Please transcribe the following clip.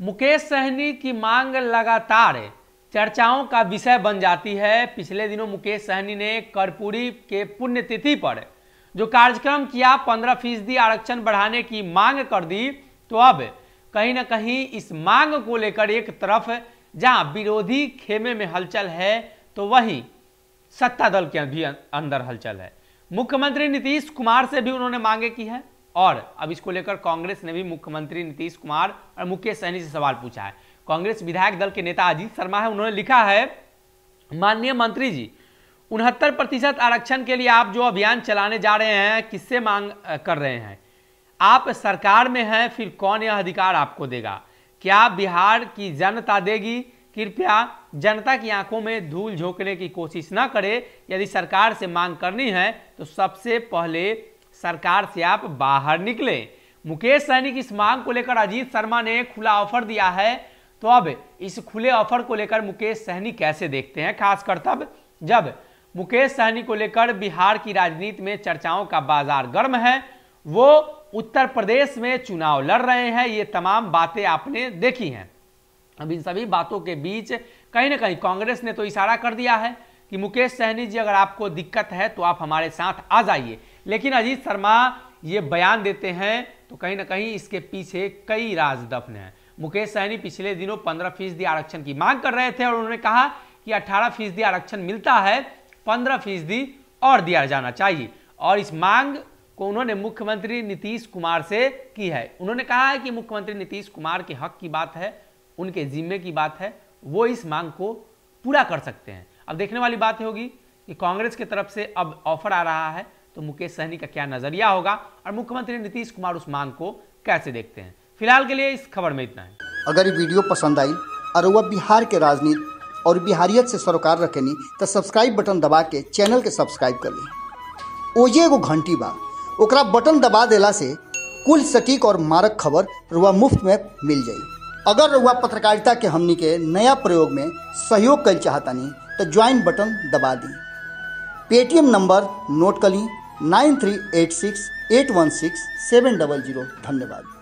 मुकेश सहनी की मांग लगातार चर्चाओं का विषय बन जाती है। पिछले दिनों मुकेश सहनी ने कर्पूरी के पुण्यतिथि पर जो कार्यक्रम किया, पंद्रह फ़ीसदी आरक्षण बढ़ाने की मांग कर दी तो अब कहीं ना कहीं इस मांग को लेकर एक तरफ़ जहाँ विरोधी खेमे में हलचल है तो वहीं सत्ता दल के भी अंदर हलचल है। मुख्यमंत्री नीतीश कुमार से भी उन्होंने मांगे की है। और अब इसको लेकर कांग्रेस ने भी मुख्यमंत्री नीतीश कुमार और मुकेश सहनी से सवाल पूछा है। कांग्रेस विधायक दल के नेता अजीत शर्मा है, उन्होंने लिखा है, माननीय मंत्री जी, उनहत्तर प्रतिशत आरक्षण के लिए आप जो अभियान चलाने जा रहे हैं, किससे मांग कर रहे हैं? आप सरकार में हैं, फिर कौन यह अधिकार आपको देगा? क्या बिहार की जनता देगी? कृपया जनता की आँखों में धूल झोंकने की कोशिश ना करे। यदि सरकार से मांग करनी है तो सबसे पहले सरकार से आप बाहर निकले। मुकेश सहनी की इस मांग को लेकर अजीत शर्मा ने खुला ऑफ़र दिया है। तो अब इस खुले ऑफ़र को लेकर मुकेश सहनी कैसे देखते हैं? खासकर तब जब मुकेश सहनी को लेकर बिहार की राजनीति में चर्चाओं का बाज़ार गर्म है, वो उत्तर प्रदेश में चुनाव लड़ रहे हैं। ये तमाम बातें आपने देखी हैं। अब इन सभी बातों के बीच कहीं ना कहीं कांग्रेस ने तो इशारा कर दिया है। कि मुकेश सहनी जी, अगर आपको दिक्कत है तो आप हमारे साथ आ जाइए। लेकिन अजीत शर्मा, ये बयान देते हैं तो कहीं ना कहीं इसके पीछे कई राज दफन हैं। मुकेश सहनी पिछले दिनों पंद्रह फ़ीसदी आरक्षण की मांग कर रहे थे और उन्होंने कहा कि अठारह फ़ीसदी आरक्षण मिलता है, पंद्रह फ़ीसदी और दिया जाना चाहिए। और इस मांग को उन्होंने मुख्यमंत्री नीतीश कुमार से की है। उन्होंने कहा है कि मुख्यमंत्री नीतीश कुमार के हक की बात है, उनके जिम्मे की बात है, वो इस मांग को पूरा कर सकते हैं। अब देखने वाली बात होगी कि कांग्रेस की तरफ़ से अब ऑफ़र आ रहा है तो मुकेश सहनी का क्या नज़रिया होगा और मुख्यमंत्री नीतीश कुमार उस मांग को कैसे देखते हैं? फ़िलहाल के लिए इस खबर में इतना है। अगर ये वीडियो पसंद आई और वह बिहार के राजनीति और बिहारियत से सरोकार रखेनी तो सब्सक्राइब बटन दबा के चैनल के सब्सक्राइब कर ली। ओजे एगो घंटी बा। ओकरा बटन दबा देला से कुल सटीक और मारक खबर रुआ मुफ़्त में मिल जाई। अगर रुआ पत्रकारिता के हमनी के नया प्रयोग में सहयोग कर चाहतानी तो ज्वाइन बटन दबा दी। पेटीएम नंबर नोट कर ली nine three eight six eight one six seven double zero. धन्यवाद।